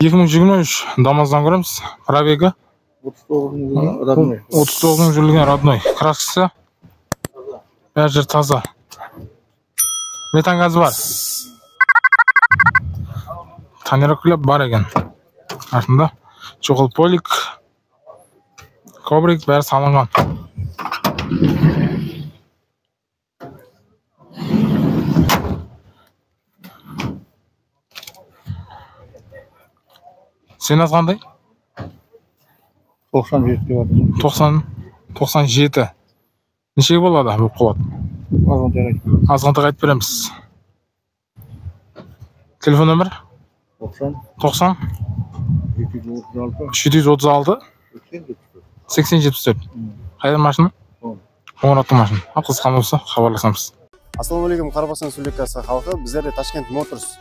екі мың жиырма үш дамаздан көреміз пробегі отыз тоғыз мың родной. отыз тоғыз мың жүрген родной. Краскасы бәрі жер таза. Метан газы бар. Тонировкалар бар екен. Артында. Чохол полик. Коврик бәрі салынған. Сенат қандай? тоқсан жеті деп жатыр тоқсан тоқсан жеті. Нешеге болады болып қалады азғантай айтып береміз. Телефон нөмір? Тоқсан. Тоқсан? екі жүз отыз алты. жеті жүз отыз алты. сексен жетпіс төрт. Сексен жетпіс төрт қайда машина? Қоңыр. қоңыраттың машина. Ал қызыққан болса хабарласамыз. Ассалаумағалейкум қарабастан республикасы халқы. Біздерде ташкент моторс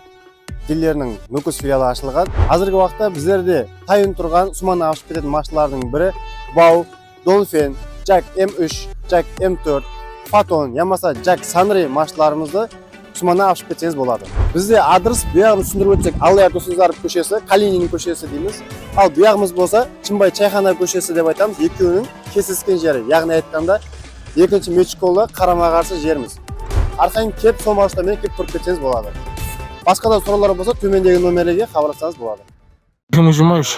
дилерінің нүкіс филиалы ашылған. Қазіргі уақытта біздерде тайын тұрған суманы ашып кететін машиналардың бірі бау долфен жак м3 жак м4 фотон ямаса жак санри машиналарымызды сумана ашып кетсеңіз болады. Бізде адрес бұяғын түсіндіріп өтсек алия досызаров көшесі калинин көшесі дейміз. Ал бұяғымыз болса чынбай чайхана көшесі деп айтамыз екеуінің кесіскен жері. Яғни айтқанда екінші мечіт жолы қарама қарсы жеріміз. Арқайын келіп сол маршрутармен келіп көріп кетсеңіз болады. Басқа да сұраулар болса төмендегі номерлерге хабарлассаңыз болады. Екі мың жиырма үш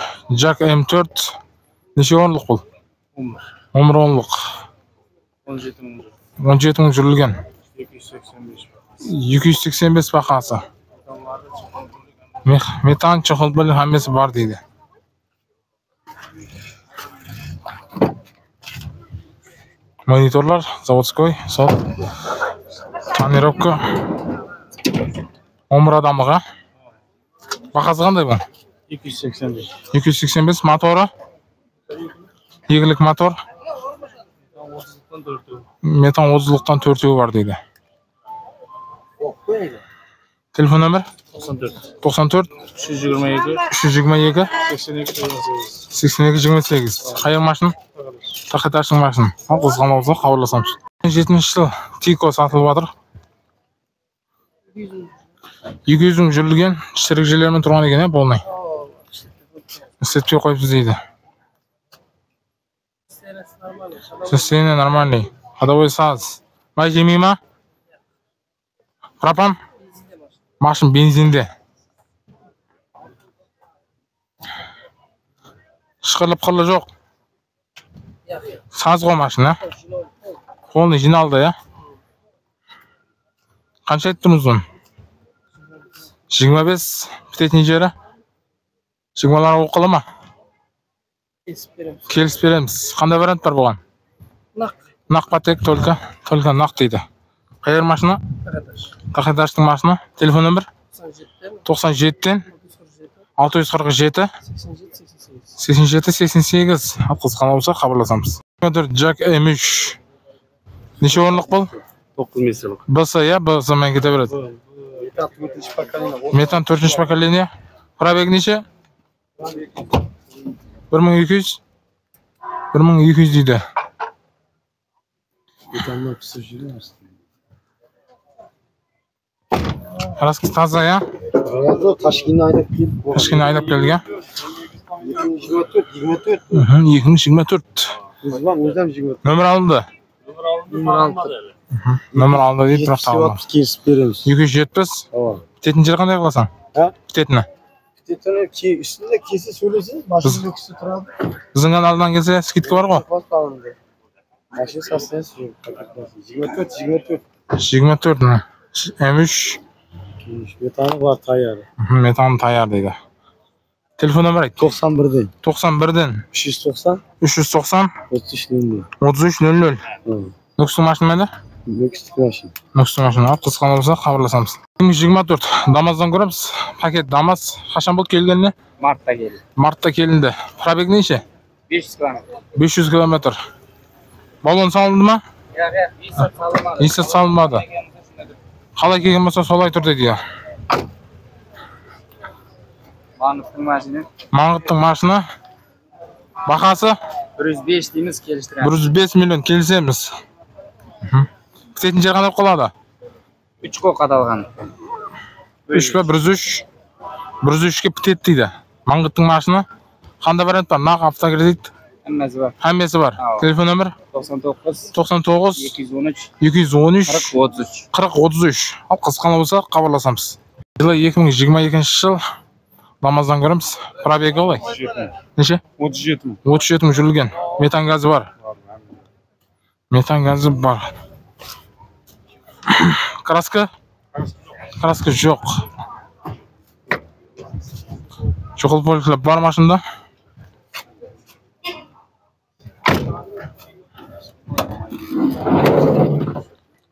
жак м төрт. Неше орындық бұл он бір он бір орындық. он жеті мың жүр он жеті мың жүрілген. екі жүз сексен бес екі жүз сексен бес бағасы Мех- метан бар дейді. Мониторлар заводской сол тонировка. Он бір адамға бағасы қандай бұл екі жүз сексен бес екі жүз сексен бес моторы игілік мотор метан отыздылықтан төртеуі бар дейді телефон нөмір тоқсан төрт тоқсан төрт үш жүз жиырма екі үш жүз жиырма екі сексен екі жиырма сегіз сексен екі жиырма сегіз қай машина тахеташтың машина ал қызған болса хабарласамыз жетінші жыл тико сатылып жатыр екі жүз мың жүрілген шірік тұрған екен иә полный істетпей қойыпсыз дейді состояние нормальный. Ходовой саз. Май жемей ма? Пропан машина бензинде. Шықырлып қырлы жоқ. Саз ғой машина. Полный жиналды иә. Қанша айтып тұрмыз оны? Жиырма бес бітетін жері жиырмалар оқылы ма келісіп береміз қандай вариант бар бұған нақ нақ па тек только только нақ дейді қай жер машина тахеташтың машина телефон нөмір тоқсан жетіден алты жүз қырық жеті сексен жеті сексен сегіз ал қызыққан болса хабарласамыз жак м үш неше орындық бұл тоғыз меселік бс иә бс мен кете береді метан төртінші поколение пробег неше бір мың екі жүз бір мың екі жүз дейді краскасы таза иә ташкентті айдап келіп кішкене айдап келді иә екі мың жиырма төрт жиырма мхм, екі мың жиырма төрт төрт өзім жиырма нөмір алынды нөмір алынды дейді бірақ табылмады кесіп береміз. Екі жүз жетпіс. Бітетін жер қандай қыласың? А? бітетіні? Үстінде кесе сөйлесеңіз машина кісі тұрады. Біздің каналдан келсе скидка бар ғой. Машина жиырма төрт жиырма төрт жиырма төрт. М үш. Метаны бар таяғы метан таяр дейді. Телефон нөмір айт тоқсан бірден. Тоқсан бірден. үш жүз тоқсан. үш жүз тоқсан. отыз үш нөл нөл. отыз үш нөл нөл. Нүкістің машина ма мексик машина нүкістің машина қызыққан болса хабарласамыз. Екі мың жиырма төрт дамаздан көреміз. Пакет дамаз қашан болды келгеніне? Мартта келді. Мартта келінді. Пробег неше? бес жүз километр. бес жүз километр. Баллон салынды ма? Иә иә исат салынбады. Қалай келген болса солай тұр дейді маңғыттың машина маңғыттың машина. Бағасы бір жүз бес дейміз бір келістіреміз жүз бес миллион келісеміз. Мхм. Жер қандай қалады үш қол қадалған үш па бір жүз үш бір жүз үшке бітеді дейді маңғыттың машина қандай вариант бар нақ автокредит hammasi bor Ha. telefon nomer 99 to'qson to'qqiz 213 ikki yuz o'n uch 40 33. qirq o'ttiz uch al qisqani bo'lsa хабарласамыз yili ikki ming yigirma ikkinchi yil namozdan ko'ramiz probegi qalay necha отыз жеті мың o'ttiz yetti ming yurilgan metan gazi bor bor kraska kraska yo'q cho'qil poliklar bor mashinada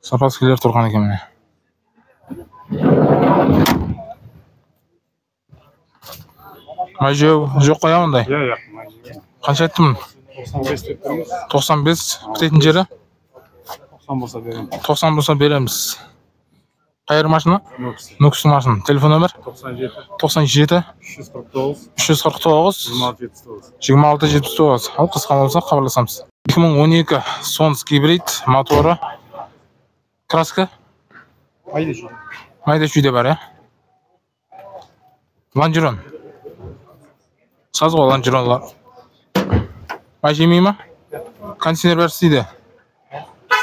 zapaskalar turgan ekan mana majov yo'q qo'ya unday иә иә qancha aytdim тоқсан бес деп to'qson besh bitетін жері? Тоқсан болса үш жүз қырық тоғыз. uch yuz qirq to'qqiz жиырма алты жетпіс тоғыз. jigirma olti жетпіс to'qqiz al qisqa bo'lsa хабарласамыз. ikki ming o'n ikki sons gibrid motori kraska айда ше mayda chuyda bor ya lanjiron sazg'o lanjironlar may jemaymi konditsioner bor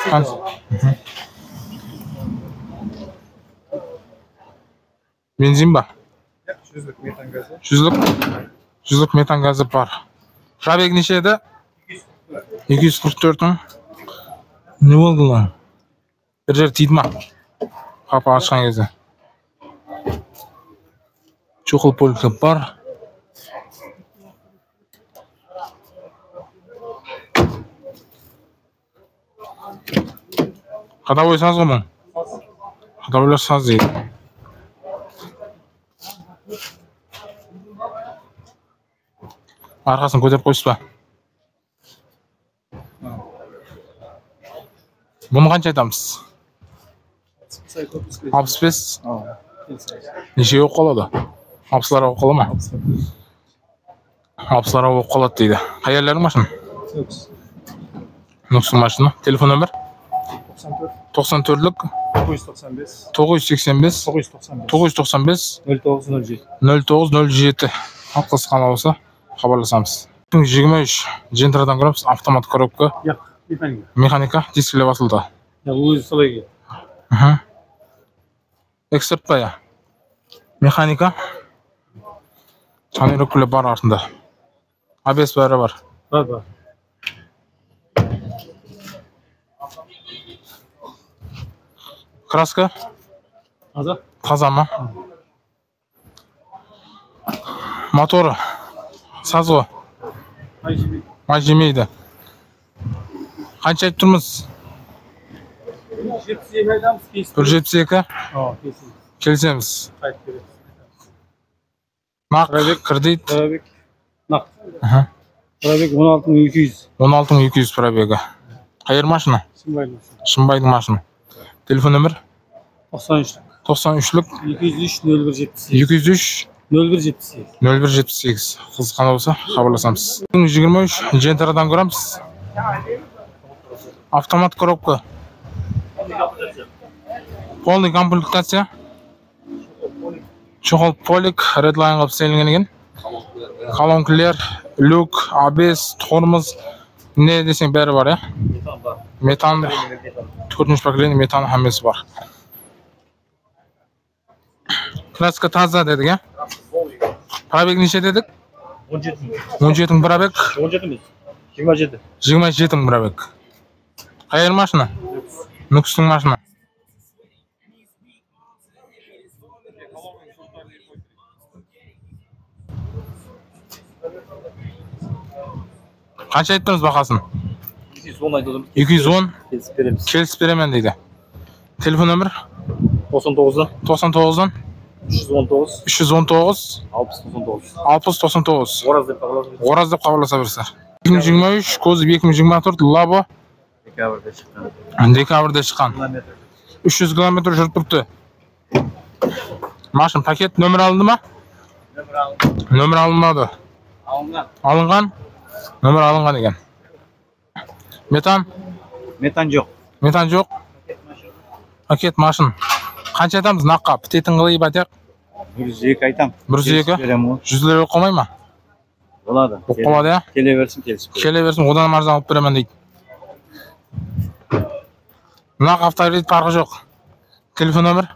Mhm. benzin bor жүздік метан газы жүзлік жүзлік метан газы бар пробег неше еді екі жүз қырық төрт мың не болды lan? Бір жер тиді ма қапа ашқан кезде чоқыл полька бар ходовой саз ғой ходовойлар саз дейді арқасын көтеріп қойсыз ба бұны қанша айтамыз. Алпыс бес неше болып қалады? Алпыслар болып қала ма? Алпыслар болып қалады дейді. Қай жерлерің машина нүксің машина телефон нөмір? Тоқсан төрт тоқсан төртлік тоғыз жүз тоқсан бес тоғыз жүз сексен бес тоғыз жүз тоқсан бес тоғыз жүз тоқсан бес нөл тоғыз нөл жеті нөл тоғыз нөл жеті болса хабарласамыз екі мың жиырма үш жентрадан көреміз автомат коробка жоқ механика механика дискілер басылды өзі солай эксперт па я механика тонировкалар бар артында абс бәрі бар бар бар краска таза таза ма моторы саз ғой ай жемейді май жемейді қанша айтып тұрмыз жетпіс екі айтамыз кесіп бір жетпіс екі келісеміз қайтып нақ кредит пробег нақ пробег он алты мың екі жүз он алты мың екі жүз пробегі қай жер машина шымбайдың шымбайдың машина телефон нөмір тоқсан үш. тоқсан үшлік екі жүз үш нөл бір жетпіс сегіз. екі жүз үш? нөл бір жетпіс сегіз. Нөл бір жетпіс сегіз қызыққан болса хабарласамыз. екі мың жиырма үш жентарадан көреміз. Автомат коробка. Полный комплектация. Чоқол полик редлайн қылып істелінген екен. Колонкілер люк абс тормоз. Не десең бәрі бар иә? Метан. Төртінші поколение метан hammasi бар. Краска таза дедік иә пробег неше дедік он жеті мың он жеті мың пробег он жеті емес жиырма жеті жиырма жеті мың пробег қай жер машина нүкістің машина қанша айттыңыз бағасын екі жүз он айтып екі жүз он кесіп береміз келісіп беремін дейді жүз он тоғыз үш жүз он тоғыз алпыс тоқсан тоғыз алпыс тоқсан тоғыз ораз деп хабарласып ораз деп хабарласа берсіздер екі мың жиырма үш кузов екі мың жиырма төрт лабо декабрьда шыққан декабрьде шыққан үш жүз километр жүріп тұрыпты машина пакет нөмір алынды ма нөмір алынбады алынған алынған нөмір алынған екен метан метан жоқ метан жоқ пакет машин қанша айтамыз наққа бітетін қылып айтайық бір жүз екі айтам. Бір жүз екі жүз лира болып қалмай ма? Болады. Болып қалады иә? Келе берсін келісіп келе берсін одан арзан алып беремін дейді. Мына автокредит парқы жоқ. Телефон нөмір?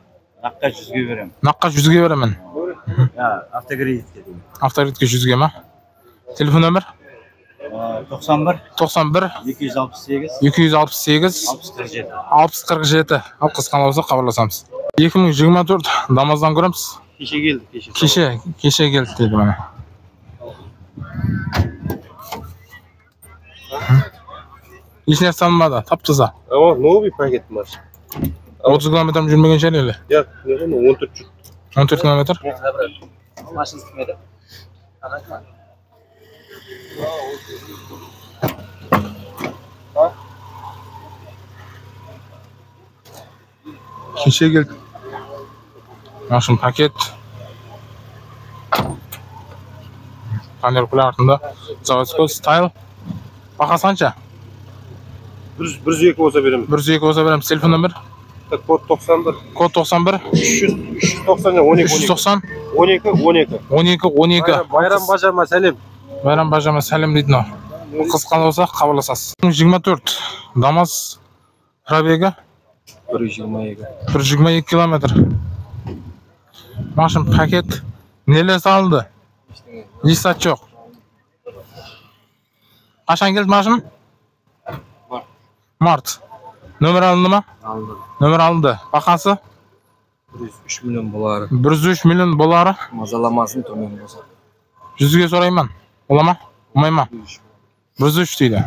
Аққа жүзге беремін мынаққа жүзге беремін. Автокредитке автокредитке жүзге ма? Телефон нөмір? Тоқсан бір. Тоқсан бір. Екі жүз алпыс сегіз. Екі жүз алпыс сегіз. Алпыс қырық жеті. Алпыс қырық жеті. Ал қысқан болса хабарласамыз. Екі мың жиырма төрт дамаздан көреміз кеше келді кеше кеше кеше келді дейді міне ешнәрсе салынбады тап таза Ama новый пакет машина. отыз километр жүрмеген шығар әлі Я, наверное, он төрт жүз. он төрт километр кеше келді машин пакет. Панель артында. Заводской стайл. Бағасы қанша бір жүз екі болса беремін. Бір жүз екі болса береміз телефон нөмір код тоқсан бір. Код тоқсан бір. Үш жүз үш жүз тоқсан он үш екі. жүз тоқсан. Он екі он екі. Он екі он екі. Байрам бажама сәлем. Байрам бажама сәлем дейді мынау. Қыз қалса хабарласасыз жиырма төрт. Дамаз пробегі бір жүз жиырма екі. Бір жүз жиырма екі километр. Машин пакет нелер салынды листат жоқ қашан келді машин март нөмір алынды ма алды нөмір алынды бағасы бір жүз үш миллион болары бір жүз үш миллион болары мазаламасын төмен болса жүзге сұраймын бола ма болмай ма бір жүз үш дейді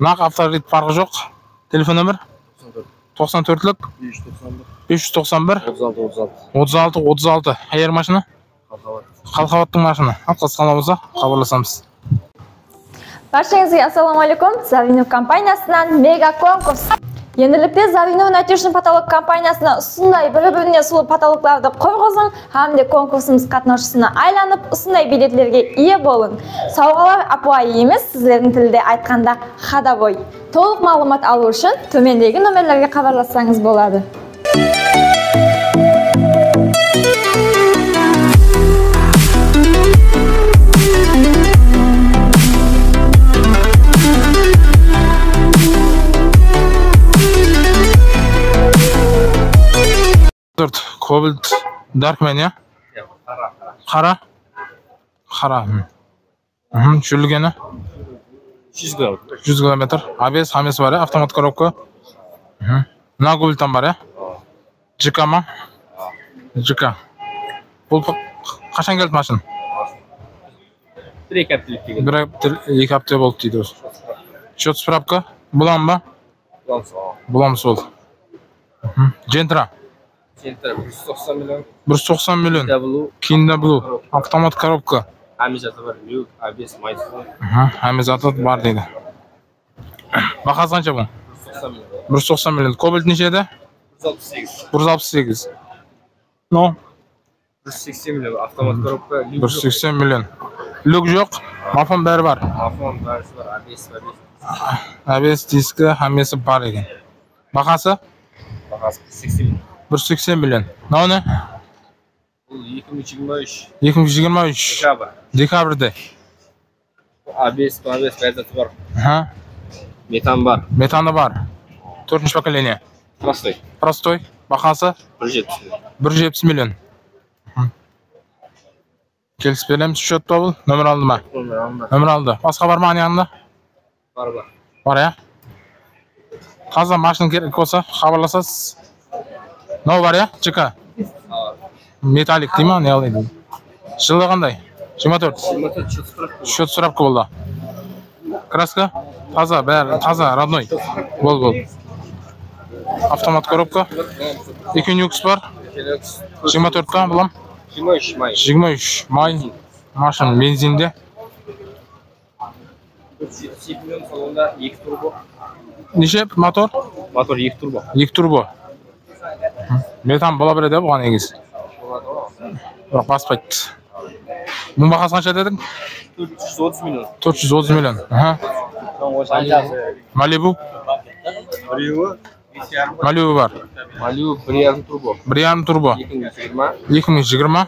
нақ автокредит парқы жоқ телефон нөмір тоқсан төртлік бес жүз тоқсан бір бес жүз тоқсан бір отыз алты отыз алты отыз алты отыз алты қай машина қалқабат қалқабаттың машина ал қысқан болса хабарласамыз баршаңызға ассалаумағалейкум завинов компаниясынан мега конкурс енділікте завинов натюшн потолок компаниясына ұсындай бір біріне сұлу потолокларды қойғызың hamda конкурсымыз қатысушысына айланып ұсындай билетлерге ие болың сауғалар апуай емес сіздердің тілде айтқанда ходовой толық мағлұмат алу үшін төмендегі нөмірлерге хабарлассаңыз болады төрт кобальт даркмен иә қара қара мхм жүрілгені жүз грамм жүз километр абс хамес бар иә автомат коробка мхм мына кобальттан бар иә жк ма жк бұл п- қашан келді машина бір екі аптелік деген бір апта екі апта болды дейді осы счет справка бұлан ба бұламыз ол мхм жентра центр бір жүз тоқсан миллион. Бір жүз тоқсан миллион дабл кинда блу автомат коробка. Бар люк мхм әмезаты бар дейді. Бағасы қанша бұл? Бір жүз тоқсан миллион. Кобальт неше еді? бір жүз алпыс сегіз. бір жүз алпыс сегіз. Ну? бір жүз сексен миллион. Автомат коробка бір жүз сексен миллион. Люк жоқ мафон бәрі бар. Телефон бәрісі бар абс дискі хамесі бар екен. Бағасы бағасы сексен миллион. Бір жүз сексен миллион мынау не бұл екі мың жиырма үш екі мың жиырма үш декабрь декабрьде абс абс бәрзаты бар Аха, метан бар метаны бар төртінші поколение простой простой бағасы бір жетпіс бір жетпіс миллион келісіп береміз счет па бұл нөмір алды ма номер алынды нөмір алды басқа бар ма аяғында бар бар бар иә таза машина керек болса хабарласасыз мынау бар иә жк металлик дей ма не қалай дейді жылы қандай? жиырма төрт. Жиырма төрт счет справка болды. Краска? Таза бәрі таза родной. Болды болды автомат коробка. Екі нюкс бар. жиырма төртқа бұлам. жиырма үш май. Жиырма үш май машина бензинде неше? Мотор? Мотор екі турбо. Екі турбо. Метан бола береді иә бұған негізі бірақ баспайды бұның бағасы қанша дедің төрт жүз отыз миллион төрт жүз отыз миллион аха малибу біреуі малюбі бар Малю бір ярым турбо. бір жарым турбо Екі мың жиырма. екі мың жиырма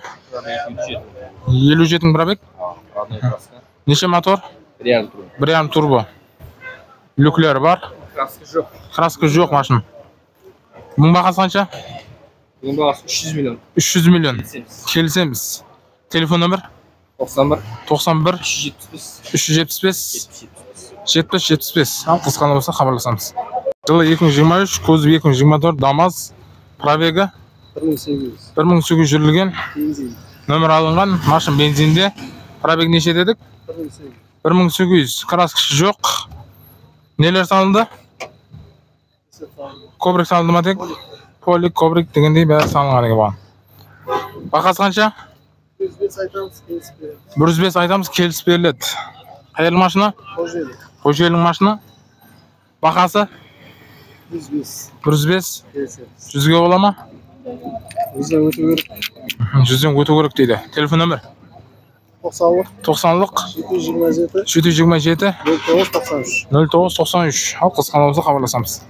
елу жеті мың пробег неше мотор Бір ярым турбо. бір жарым турбо люклері бар Краска жоқ. краска жоқ машина мың бағасы қанша Бұның бағасы үш жүз миллион. үш жүз миллион Келісеміз. телефон нөмір Тоқсан бір. тоқсан бір Үш жүз жетпіс бес. үш жүз жетпіс бес Жетпіс жетпіс бес. жетпіс жетпіс бес ал қызғана болса хабарласамыз жылы екі мың жиырма үш кузов екі мың жиырма төрт дамаз пробегі бір мың сегіз жүз бір мың сегіз жүз жүрілген бензин нөмір алынған машина бензинде пробег неше дедік бір мың сегіз бір мың сегіз жүз краскасы жоқ нелер салынды кобрик салынды ма тек полик кобрик дегендей бәрі салынған екен бұған бағасы қанша жүз бес айтамыз келісіп береміз бір жүз бес айтамыз келісіп беріледі қай елдің машина қожелі машина бағасы жүз бес бір жүз бес жүзге бола ма жүзден өту керек жүзден өту керек дейді телефон нөмір тоқсанлық тоқсанлық жеті жүз жиырма жеті жеті жүз жиырма жеті нөл тоғыз тоқсан үш нөл тоғыз тоқсан үш ал болса хабарласамыз